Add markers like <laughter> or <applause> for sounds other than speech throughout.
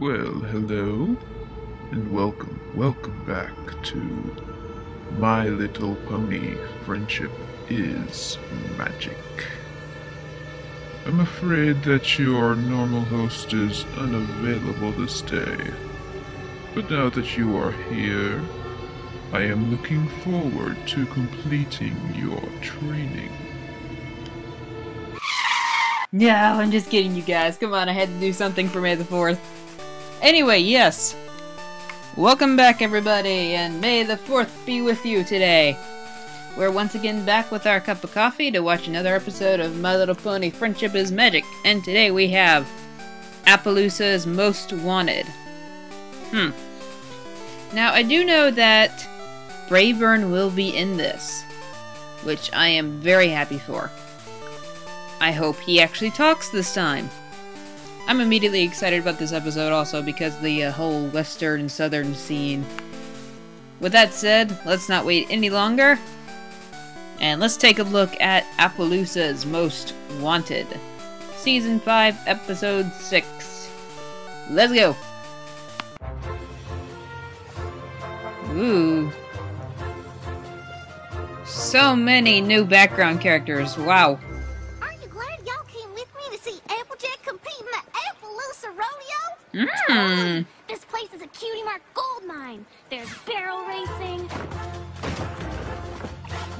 Well, hello, and welcome, welcome back to My Little Pony Friendship is Magic. I'm afraid that your normal host is unavailable this day, but now that you are here, I am looking forward to completing your training. No, I'm just kidding, you guys. Come on, I had to do something for May the 4th. Anyway, yes. Welcome back, everybody, and May the 4th be with you today. We're once again back with our cup of coffee to watch another episode of My Little Pony Friendship is Magic, and today we have Appleoosa's Most Wanted. Hmm. Now, I do know that Braeburn will be in this, which I am very happy for. I hope he actually talks this time. I'm immediately excited about this episode also because the uh, whole western and southern scene. With that said, let's not wait any longer. And let's take a look at Appleoosa's Most Wanted. Season 5, Episode 6. Let's go! Ooh. So many new background characters, wow. Mmm. This place is a cutie mark gold mine. There's barrel racing.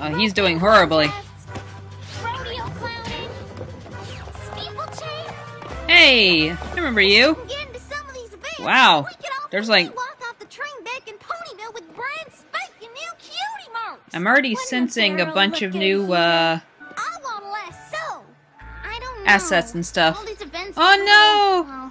Oh, he's doing horribly. Rodeo clowning. Steeplechase. Hey, I remember you. Get into some of these events. Wow. We could all There's like- walk off the train back in Ponyville with brand spanking new cutie marks. I'm already sensing a bunch of new uh I want a lasso. I don't know. assets and stuff. All these events Oh, no!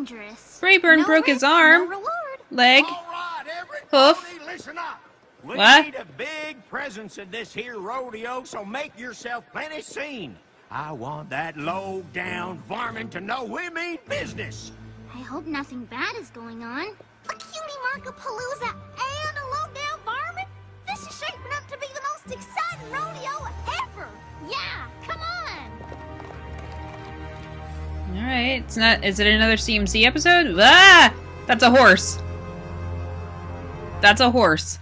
Little, dangerous. Braeburn No broke his arm. No leg. All right, everybody, Hoof. listen up. We What? need a big presence at this here rodeo, so make yourself plenty seen. I want that low-down varmint to know we mean business. I hope nothing bad is going on. A cutie markapalooza and a low-down varmint? This is shaping up to be the most exciting it's not is it another CMC episode? Ah! That's a horse. That's a horse.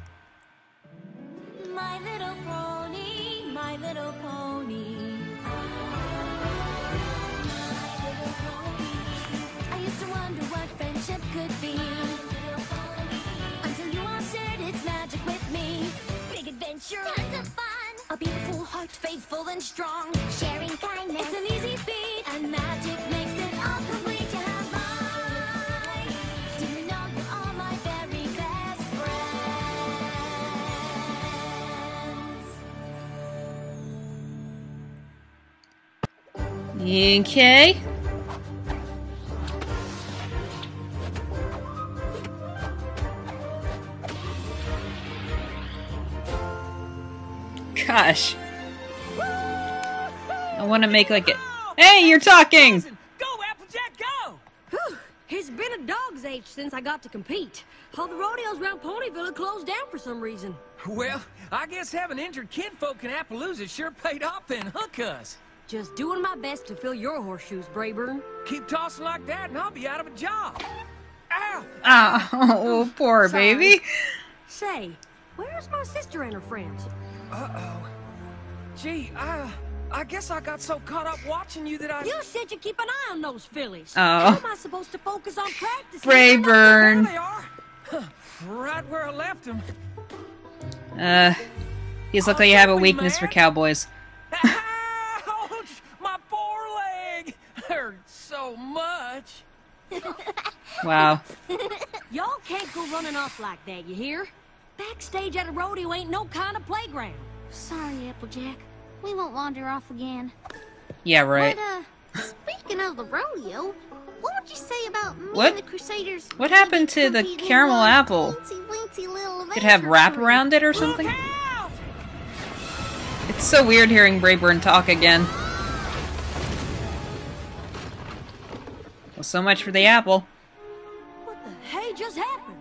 Okay. Gosh. I want to make like a. Hey, you're talking! Go, Applejack, go! Whew, it's been a dog's age since I got to compete. All the rodeos around Ponyville have closed down for some reason. Well, I guess having injured kinfolk in Appleoosa sure paid off then, huh, cuz? Just doing my best to fill your horseshoes, Braeburn. Keep tossing like that and I'll be out of a job. Ow! <laughs> Oh, poor Sorry. baby. Say, where's my sister and her friends? Uh-oh. Gee, I... I guess I got so caught up watching you that I... You said you keep an eye on those fillies. Oh. How am I supposed to focus on practice? There Braeburn. they are! Huh, right where I left them. Uh, you look like you have a weakness for cowboys. Ouch! My poor leg! Hurts so much. Wow. Y'all can't go running off like that, you hear? Backstage at a rodeo ain't no kind of playground. Sorry, Applejack. We won't wander off again. Yeah, right. But, uh, speaking of the rodeo, what would you say about me What? and the Crusaders? What happened to the caramel apple? teensy-weensy little Could have wrap around it or something? It's so weird hearing Braeburn talk again. Well, so much for the apple. What the hey just happened?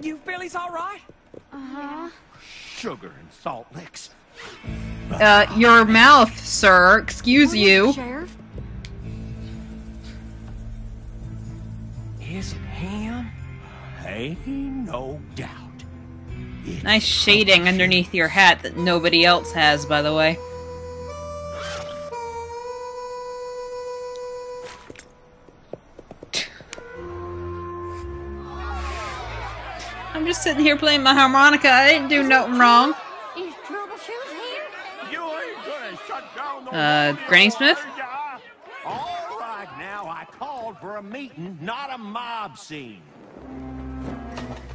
You fillies all right? Uh-huh. Sugar and salt licks. Uh, your mouth, sir. Excuse What is you. Sheriff? Is it him? Ain't no doubt. It's Nice shading underneath your hat that nobody else has, by the way. I'm just sitting here playing my harmonica. I didn't do nothing wrong. Is Troubleshoes here? You ain't gonna shut down the Uh, rodeo, Granny Smith? All right, now I called for a meeting, not a mob scene.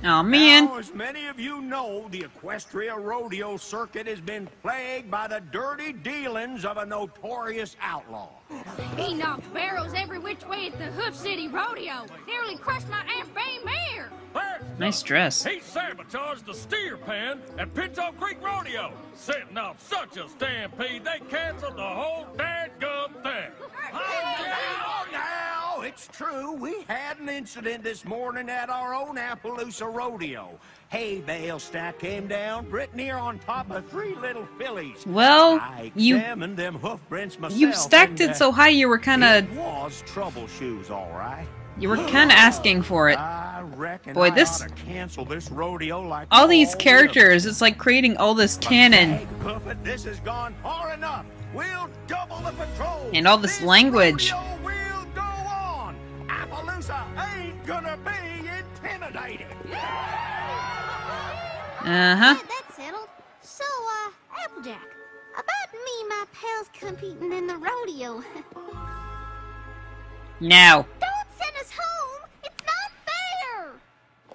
Oh man. Now, as many of you know, the Equestria Rodeo Circuit has been plagued by the dirty dealings of a notorious outlaw. He knocked barrels every which way at the Hoof City Rodeo. Nearly crushed my Aunt Bay mare. Nice uh, dress. He sabotaged the steer pen at Pinto Creek Rodeo, setting off such a stampede they canceled the whole dadgum thing. It's true. We had an incident this morning at our own Appleoosa Rodeo. Hay bale stack came down, Brit near on top of three little fillies. Well, I you examined them hoof prints myself. you stacked it so high you were kind of It was trouble shoes, all right. you were kind of asking for it. I reckon Boy, this- ought to cancel this rodeo like All these the characters, it's like creating all this canon Buffett, this has gone far enough. We'll double the patrol. And all this language. Gonna be intimidated. Uh huh. Yeah, that's settled. So, uh, Applejack, about me and my pals competing in the rodeo. <laughs> Now. Don't send us home. It's not fair.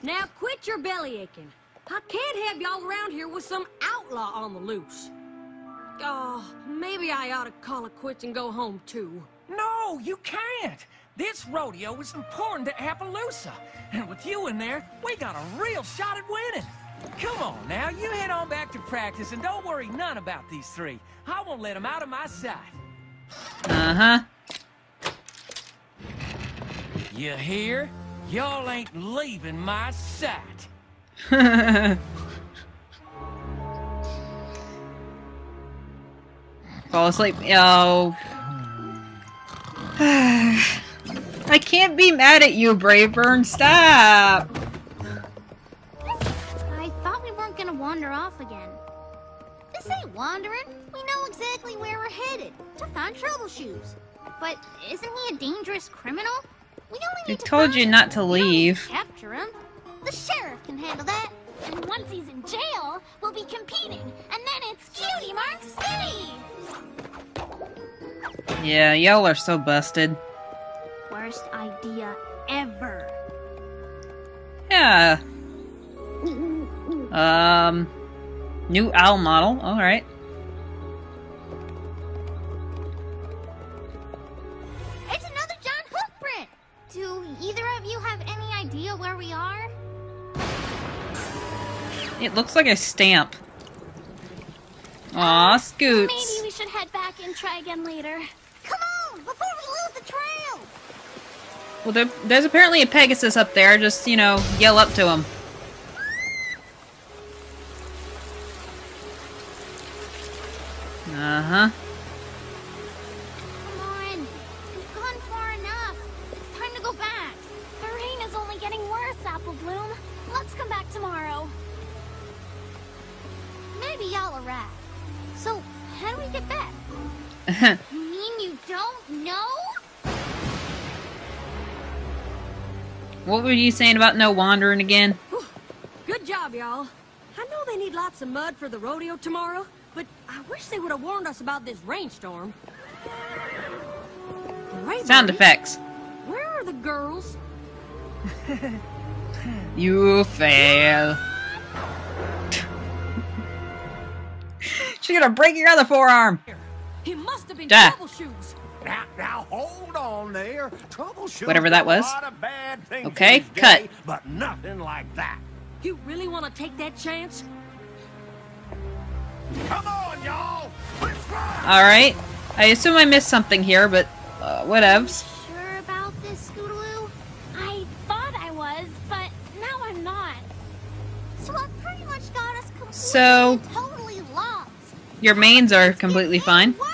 Now quit your belly aching. I can't have y'all around here with some outlaw on the loose. Oh, maybe I ought to call it quits and go home too. No, you can't. This rodeo is important to Appleoosa. And with you in there, we got a real shot at winning. Come on now, you head on back to practice and don't worry none about these three. I won't let them out of my sight. Uh huh. You hear? Y'all ain't leaving my sight. Fall asleep. Oh. I can't be mad at you, Braeburn. Stop. I thought we weren't gonna wander off again. This ain't wandering. We know exactly where we're headed to find troubleshoes. But isn't he a dangerous criminal? We only I need to told you him. not to We don't need leave. Capture him. The sheriff can handle that. And once he's in jail, we'll be competing, and then it's Cutie Mark City. Yeah, y'all are so busted. Yeah. Um. New owl model. Alright. It's another John Hoofprint. Do either of you have any idea where we are? It looks like a stamp. Aw, Maybe we should head back and try again later. Come on, before we lose the trail. Well, there, there's apparently a Pegasus up there. Just, you know, yell up to him. Uh-huh. Come on. We've gone far enough. It's time to go back. The rain is only getting worse, Apple Bloom. Let's come back tomorrow. Maybe y'all are right. So, how do we get back? <laughs> what were you saying about no wandering again? Good job, y'all. I know they need lots of mud for the rodeo tomorrow, but I wish they would have warned us about this rainstorm. Right, Sound Buddy? effects. Where are the girls? <laughs> You fail. She's gonna break your other forearm. He must have been Duh. troubleshoes. Now, now, hold on there. Troubleshoot. Whatever that was. A lot of bad things Okay, these cut. days, But nothing like that. You really want to take that chance? Come on, y'all. Alright. I assume I missed something here, but uh, whatevs. Sure about this, Scootaloo? I thought I was, but now I'm not. So I pretty much got us completely So- totally lost. Your mains are completely fine. Worse.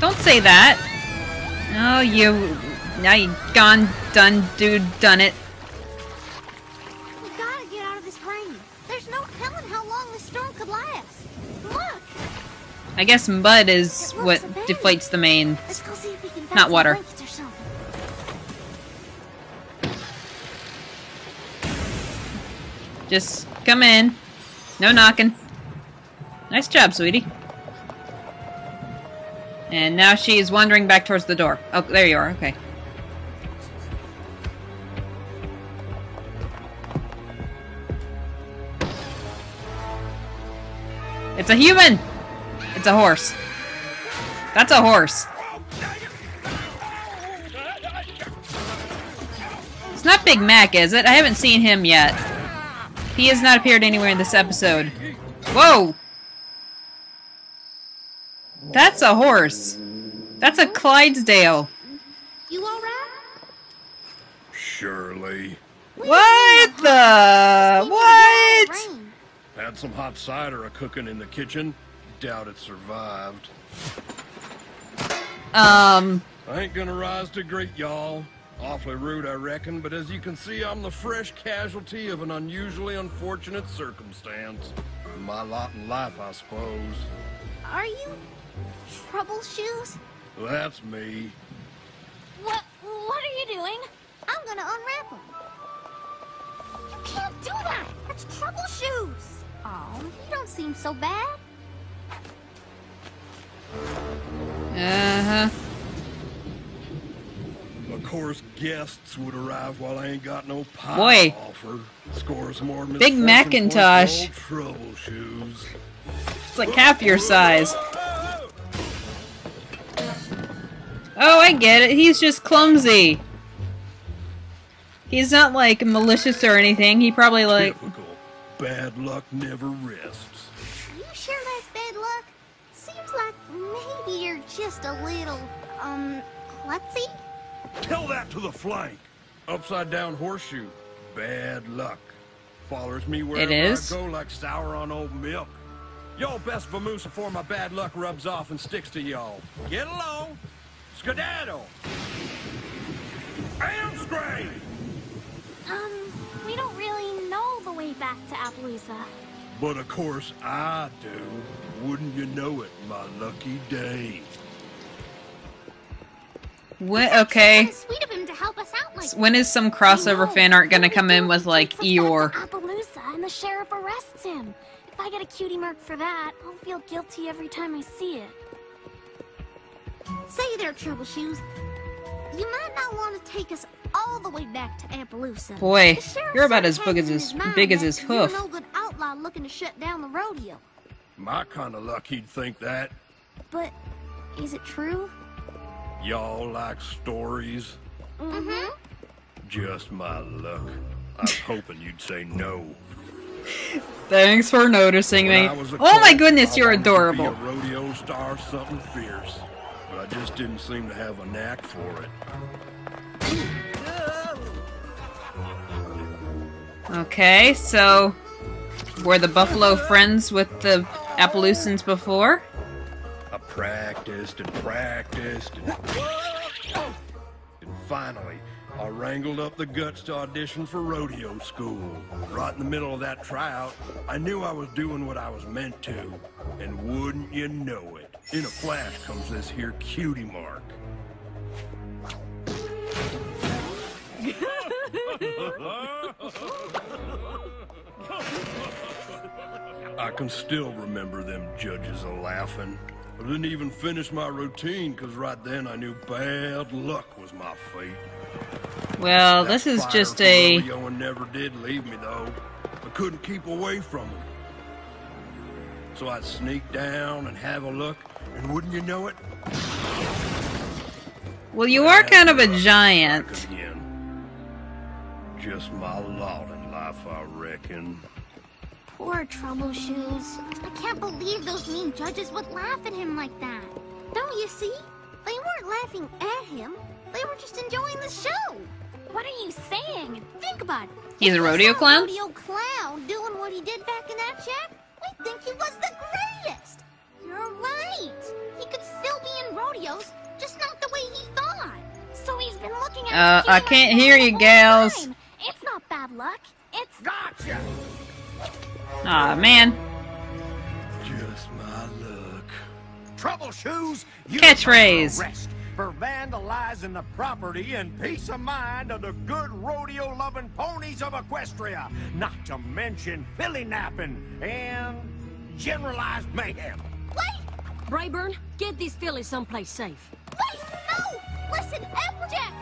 Don't say that. Oh, you Now you gone, done, dude, done it. We gotta get out of this rain. There's no telling how long this storm could last. Look! I guess mud is what abandoned. deflates the main. Let's go see if we can Not water. blankets or something. Just come in. No knocking. Nice job, sweetie. And now she's wandering back towards the door. Oh, there you are. Okay. It's a human! It's a horse. That's a horse. It's not Big Mac, is it? I haven't seen him yet. He has not appeared anywhere in this episode. Whoa! That's a horse. That's a Clydesdale. You alright? Surely. What the? What? Rain. Had some hot cider a cooking in the kitchen. Doubt it survived. Um, I ain't gonna rise to greet y'all. Awfully rude, I reckon, but as you can see, I'm the fresh casualty of an unusually unfortunate circumstance. My lot in life, I suppose. Are you trouble shoes? That's me. What what are you doing? I'm gonna unwrap them. You can't do that! That's trouble shoes! Oh, you don't seem so bad. uh-huh. Of course, guests would arrive while I ain't got no pie Boy. to offer. Scores more Big Macintosh. points than old Trouble shoes. It's like half your size. Oh, I get it. He's just clumsy. He's not like malicious or anything. He probably like Typical. Bad luck never rests. You sure that's bad luck? Seems like maybe you're just a little, um, klutzy? Tell that to the flank. Upside down horseshoe. Bad luck. Follows me wherever is? I go like sour on old milk. Y'all best vamoose before my bad luck rubs off and sticks to y'all. Get along. Skedaddle. And scream. Um, we don't really know the way back to Appleoosa. But of course I do. Wouldn't you know it, my lucky day. what? Okay. Sweet of him to help us out like When is some crossover fan art gonna come in with like takes Eeyore? Appleoosa and the sheriff arrests him. If I get a cutie mark for that, I'll feel guilty every time I see it. Say there, Trouble Shoes. You might not want to take us all the way back to Appleoosa. Boy, you're about as big as it his mind big as his you're hoof. no good outlaw looking to shut down the rodeo. My kind of luck he'd think that. But is it true? Y'all like stories? Mm-hmm. Just my luck. I was hoping you'd say no. Thanks for noticing When me. I was a Oh my goodness, I you're wanted to adorable. Be a rodeo star, something fierce, but I just didn't seem to have a knack for it. Okay, so were the Buffalo friends with the Appleoosans before? I practiced and practiced, and, and finally, I wrangled up the guts to audition for rodeo school. Right in the middle of that tryout, I knew I was doing what I was meant to, and wouldn't you know it? In a flash comes this here cutie mark. I can still remember them judges a laughing. I didn't even finish my routine because right then I knew bad luck was my fate. Well, That this is just for a rodeo never did leave me though. I couldn't keep away from them. So I'd sneak down and have a look, and wouldn't you know it? Well, you are kind of a giant. Just my lot in life, I reckon. Poor Trouble Shoes. I can't believe those mean judges would laugh at him like that. Don't you see? They weren't laughing at him. They were just enjoying the show. What are you saying? Think about it. He's If a rodeo clown? rodeo clown doing what he did back in that shack, we'd think he was the greatest. You're right. He could still be in rodeos, just not the way he thought. So he's been looking at Uh, I can't hear you, whole gals. time. It's not bad luck. It's Gotcha! Aw, man. Just my luck. Trouble shoes, you Catchphrase. Are under arrest for vandalizing the property and peace of mind of the good rodeo-loving ponies of Equestria, not to mention filly napping and generalized mayhem. Wait! Braeburn, get these fillies someplace safe. Wait, no! Listen, Applejack!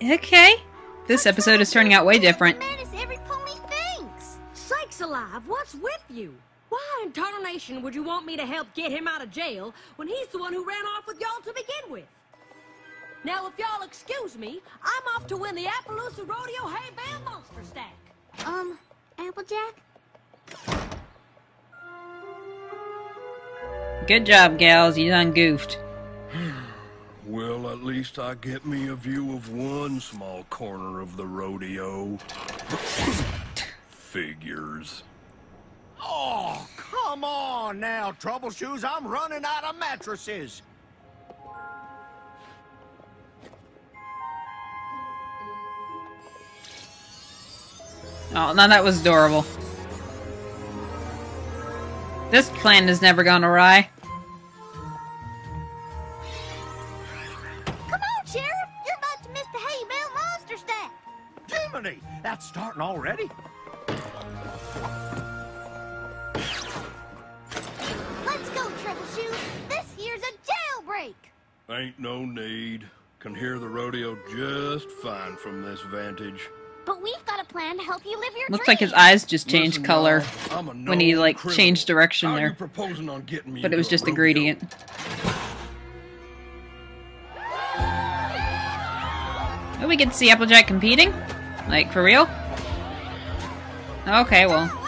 No! Okay. This episode is turning out way different. Man is every pony thinks. Sakes alive, what's with you? Why in tarnation would you want me to help get him out of jail when he's the one who ran off with y'all to begin with? Now, if y'all excuse me, I'm off to win the Appleoosa Rodeo Hay Bale Monster Stack. Um, Applejack? Good job, gals. You done goofed. <sighs> Well, at least I get me a view of one small corner of the rodeo. <clears throat> Figures. Oh, come on now, Trouble Shoes. I'm running out of mattresses. Oh, now that was adorable. This plan has never gone awry. Come on, Sheriff! You're about to miss the Hay Bale Monster Stack! Jiminy, that's starting already. A jailbreak! Ain't no need. Can hear the rodeo just fine from this vantage. But we've got a plan to help you live your Looks like his eyes just changed Listen, color I'm a when he like criminal. changed direction How you there. proposing on getting me But it was just a gradient. Oh, we get to see Applejack competing? Like, for real? Okay, well. Well,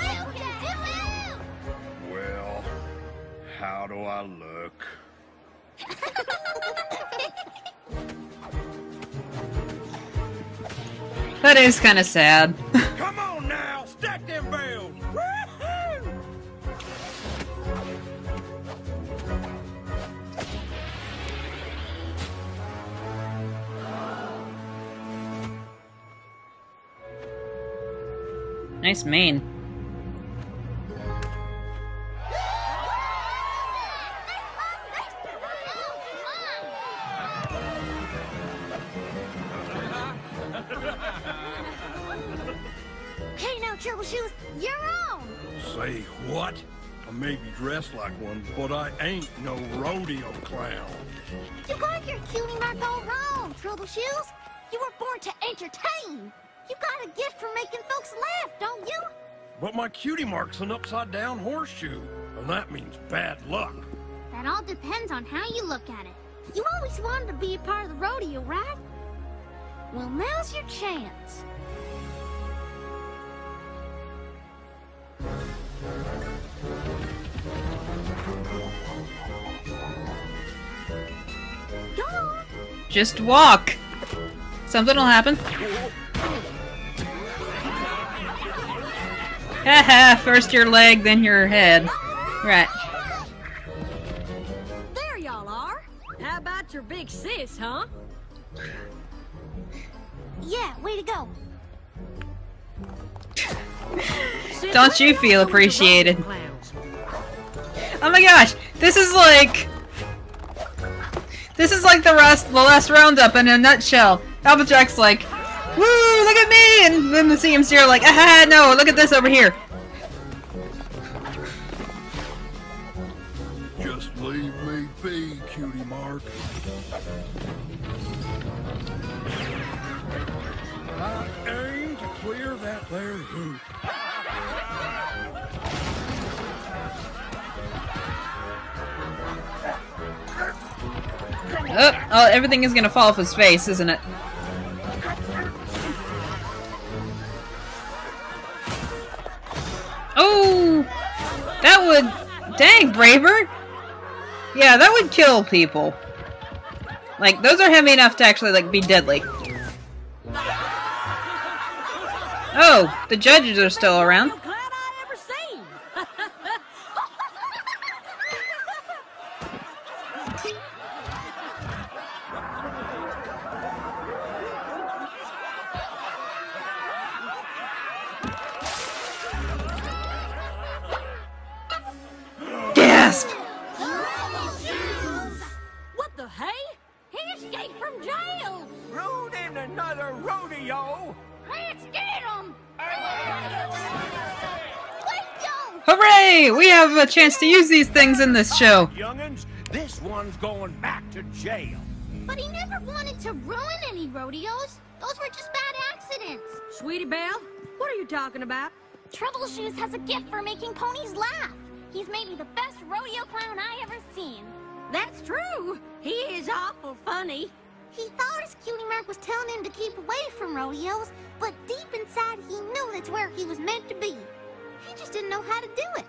That is kind of sad. Come on now, stack them. Nice mane. Okay, now, Trouble Shoes, you're on! Say what? I may be dressed like one, but I ain't no rodeo clown. You got your cutie mark all wrong, Trouble Shoes. You were born to entertain. You got a gift for making folks laugh, don't you? But my cutie mark's an upside down horseshoe, and that means bad luck. That all depends on how you look at it. You always wanted to be a part of the rodeo, right? Well, now's your chance. Just walk. Something will happen. Haha, <laughs> first your leg, then your head. Right. There y'all are. How about your big sis, huh? Yeah, way to go. Don't you feel go with the rodeo appreciated? Oh my gosh, this is like... This is like the rest, the last roundup in a nutshell. Applejack's like, woo, look at me! And then the CMC are like, ah, <laughs> no, look at this over here. Just leave me be, cutie mark. I aim to clear that there hoop. Oh, oh, everything is gonna fall off his face, isn't it? Oh! That would... Dang, Braver! Yeah, that would kill people. Like, those are heavy enough to actually, like, be deadly. Oh, the judges are still around. A chance to use these things in this show. Youngins, this one's going back to jail. But he never wanted to ruin any rodeos. Those were just bad accidents. Sweetie Belle, what are you talking about? Trouble Shoes has a gift for making ponies laugh. He's maybe the best rodeo clown I ever seen. That's true. He is awful funny. He thought his cutie mark was telling him to keep away from rodeos, but deep inside he knew that's where he was meant to be. He just didn't know how to do it.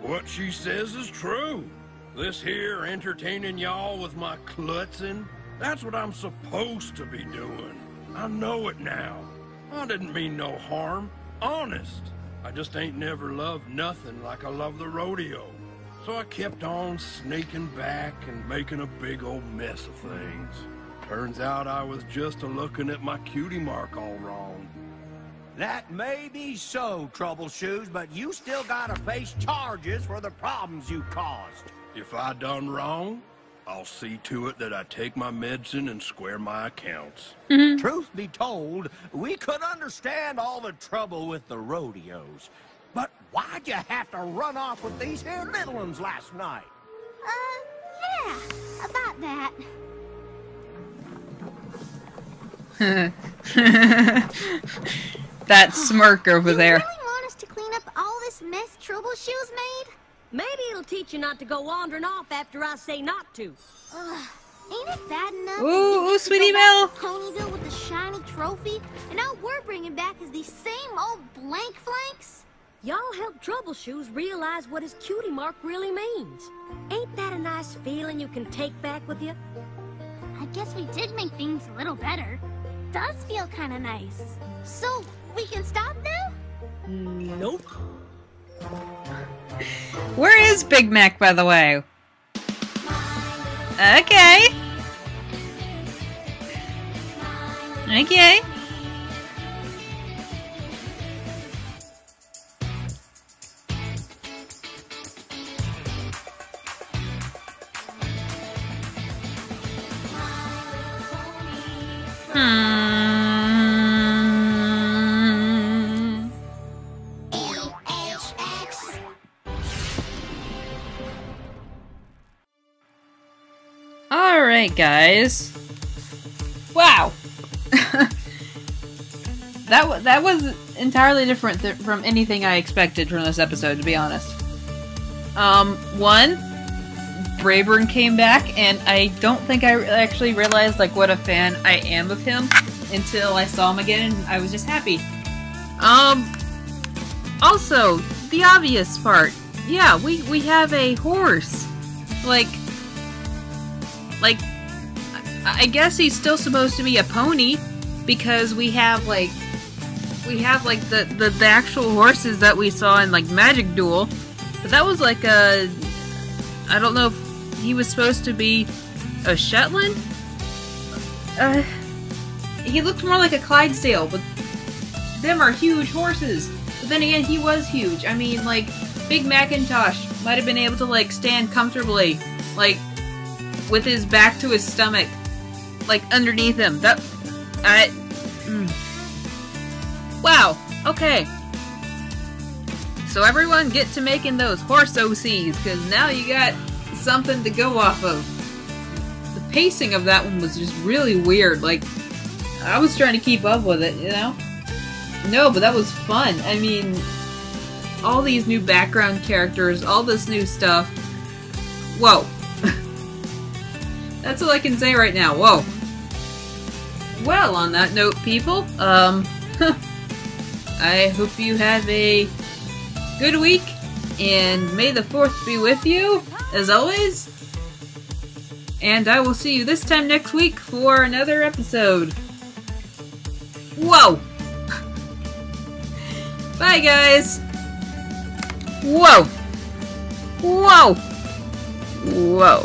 What she says is true. This here entertaining y'all with my klutzing, that's what I'm supposed to be doing. I know it now. I didn't mean no harm. Honest. I just ain't never loved nothing like I love the rodeo. So I kept on sneaking back and making a big old mess of things. Turns out I was just a looking at my cutie mark all wrong. That may be so, Troubleshoes, but you still gotta face charges for the problems you caused. If I done wrong, I'll see to it that I take my medicine and square my accounts. Truth be told, we could understand all the trouble with the rodeos. But why'd you have to run off with these here little ones last night? Uh, yeah, about that. <laughs> that smirk over You there. really want us to clean up all this mess Troubleshoes made? Maybe it'll teach you not to go wandering off after I say not to. Ugh, ain't it bad enough? Ooh, ooh, sweetie go Belle. to Ponyville with the shiny trophy, and all we're bringing back is these same old blank flanks? Y'all help Troubleshoes realize what his cutie mark really means. Ain't that a nice feeling you can take back with you? I guess we did make things a little better. Does feel kind of nice. So we can stop now? Nope. Where is Big Mac, by the way? Okay. Okay. Alright, guys. Wow. <laughs> that, that was entirely different th- from anything I expected from this episode, to be honest. Um, one, Braeburn came back, and I don't think I actually realized, like, what a fan I am of him until I saw him again, and I was just happy. Um, also, the obvious part. Yeah, we, we have a horse. Like I guess he's still supposed to be a pony because we have like we have like the, the the actual horses that we saw in like Magic Duel, but that was like a I don't know if he was supposed to be a Shetland. Uh, he looked more like a Clydesdale, but them are huge horses. But then again, he was huge. I mean, like Big Macintosh might have been able to like stand comfortably, like with his back to his stomach, like underneath him. That, I, mm. wow. Okay. So everyone get to making those horse OCs, because now you got something to go off of. The pacing of that one was just really weird. Like, I was trying to keep up with it, you know? No, but that was fun. I mean, all these new background characters, all this new stuff. Whoa. <laughs> That's all I can say right now. Whoa. Well, on that note, people, um, <laughs> I hope you have a good week, and may the 4th be with you, as always. And I will see you this time next week for another episode. Whoa! <laughs> Bye, guys! Whoa! Whoa! Whoa.